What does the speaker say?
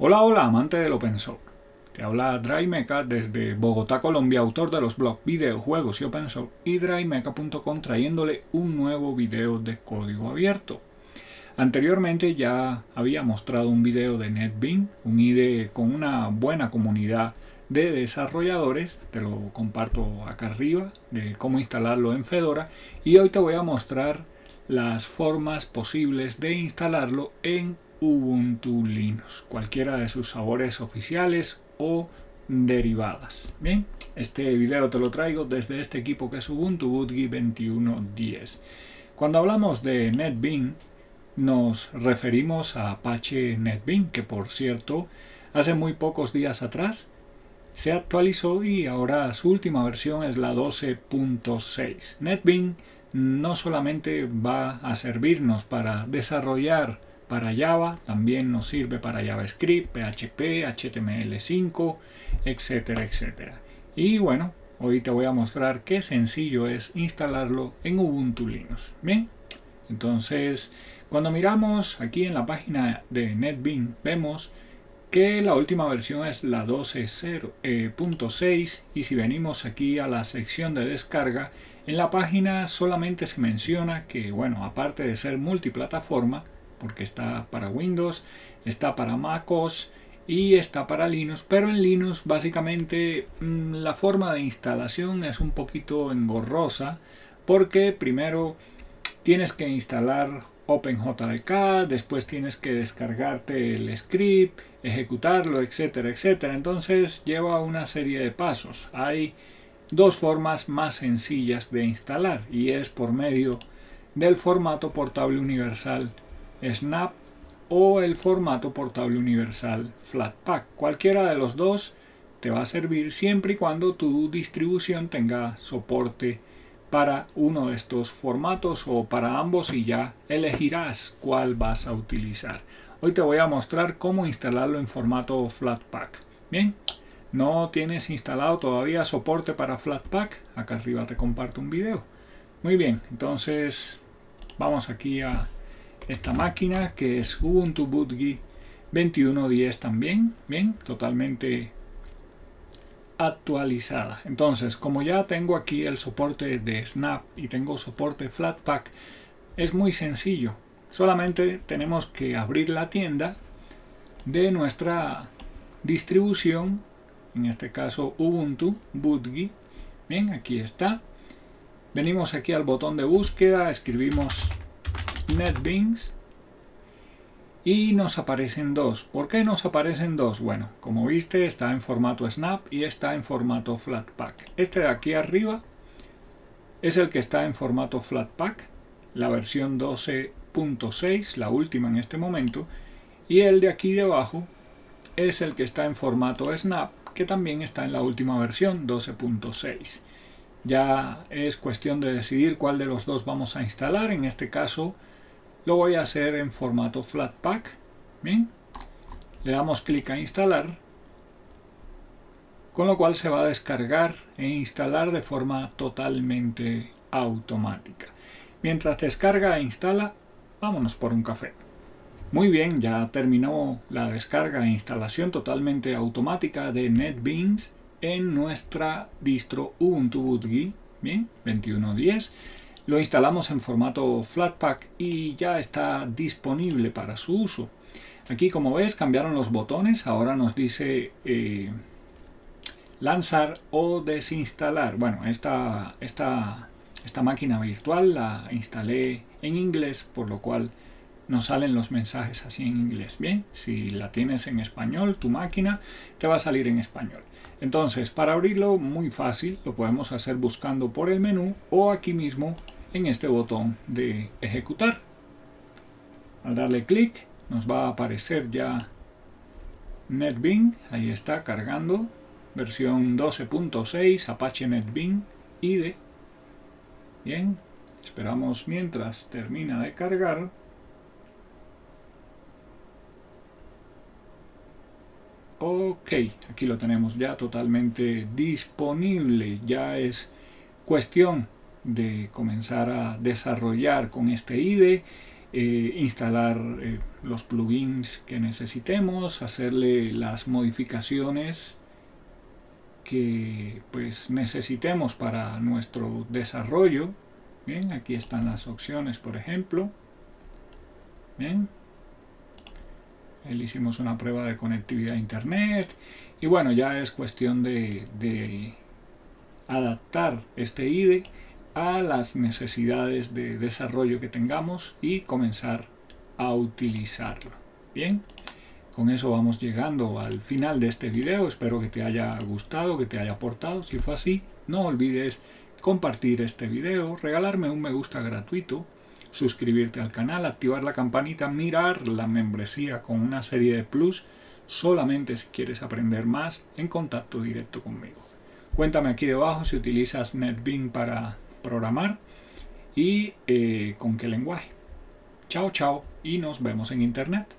Hola, hola, amante del open source. Te habla DryMecha desde Bogotá, Colombia, autor de los blogs Videojuegos y Open Source y DryMecha.com trayéndole un nuevo video de código abierto. Anteriormente ya había mostrado un video de NetBeans, un IDE con una buena comunidad de desarrolladores, te lo comparto acá arriba, de cómo instalarlo en Fedora y hoy te voy a mostrar las formas posibles de instalarlo en Ubuntu Linux, cualquiera de sus sabores oficiales o derivadas. Bien, este video te lo traigo desde este equipo que es Ubuntu Budgie 2110. Cuando hablamos de NetBeans, nos referimos a Apache NetBeans, que por cierto, hace muy pocos días atrás se actualizó y ahora su última versión es la 12.6. NetBeans no solamente va a servirnos para desarrollar para Java, también nos sirve para JavaScript, PHP, HTML5, etcétera, etcétera. Y bueno, hoy te voy a mostrar qué sencillo es instalarlo en Ubuntu Linux. Bien, entonces cuando miramos aquí en la página de NetBeans vemos que la última versión es la 12.6 eh, y si venimos aquí a la sección de descarga en la página solamente se menciona que bueno aparte de ser multiplataforma porque está para Windows, está para MacOS y está para Linux, pero en Linux básicamente mm, la forma de instalación es un poquito engorrosa porque primero tienes que instalar OpenJDK, después tienes que descargarte el script, ejecutarlo, etcétera, etcétera. Entonces lleva una serie de pasos. Hay dos formas más sencillas de instalar y es por medio del formato portable universal Snap o el formato portable universal Flatpak. Cualquiera de los dos te va a servir siempre y cuando tu distribución tenga soporte para uno de estos formatos o para ambos y ya elegirás cuál vas a utilizar. Hoy te voy a mostrar cómo instalarlo en formato Flatpak. Bien, no tienes instalado todavía soporte para Flatpak, acá arriba te comparto un video. Muy bien, entonces vamos aquí a esta máquina que es Ubuntu Budgie 21.10 también, bien, totalmente actualizada. Entonces, como ya tengo aquí el soporte de Snap y tengo soporte Flatpak, es muy sencillo. Solamente tenemos que abrir la tienda de nuestra distribución, en este caso Ubuntu Budgie. Bien, aquí está. Venimos aquí al botón de búsqueda, escribimos NetBeans y nos aparecen dos. ¿Por qué nos aparecen dos? Bueno, como viste está en formato Snap y está en formato Flatpak. Este de aquí arriba es el que está en formato Flatpak, la versión 12.6, la última en este momento, y el de aquí debajo es el que está en formato Snap, que también está en la última versión 12.6. Ya es cuestión de decidir cuál de los dos vamos a instalar, en este caso lo voy a hacer en formato Flatpak. Bien. Le damos clic a instalar. Con lo cual se va a descargar e instalar de forma totalmente automática. Mientras descarga e instala, vámonos por un café. Muy bien, ya terminó la descarga e instalación totalmente automática de NetBeans en nuestra distro Ubuntu Budgie, bien, 21.10 lo instalamos en formato Flatpak y ya está disponible para su uso. Aquí como ves cambiaron los botones, ahora nos dice eh, lanzar o desinstalar. Bueno, esta, esta, esta máquina virtual la instalé en inglés, por lo cual nos salen los mensajes así en inglés. Bien, si la tienes en español, tu máquina te va a salir en español. Entonces, para abrirlo, muy fácil, lo podemos hacer buscando por el menú o aquí mismo en este botón de ejecutar. Al darle clic nos va a aparecer ya NetBeans, ahí está cargando, versión 12.6 Apache NetBeans IDE. Bien, esperamos mientras termina de cargar. Ok, aquí lo tenemos ya totalmente disponible, ya es cuestión de comenzar a desarrollar con este IDE eh, instalar eh, los plugins que necesitemos, hacerle las modificaciones que pues necesitemos para nuestro desarrollo. Bien, aquí están las opciones, por ejemplo. Bien. Hicimos una prueba de conectividad a internet y bueno, ya es cuestión de, de adaptar este IDE las necesidades de desarrollo que tengamos y comenzar a utilizarlo. Bien, con eso vamos llegando al final de este video. Espero que te haya gustado, que te haya aportado. Si fue así, no olvides compartir este video, regalarme un me gusta gratuito, suscribirte al canal, activar la campanita, mirar la membresía con una serie de plus solamente si quieres aprender más en contacto directo conmigo. Cuéntame aquí debajo si utilizas NetBeam para programar y eh, con qué lenguaje. Chao, chao y nos vemos en internet.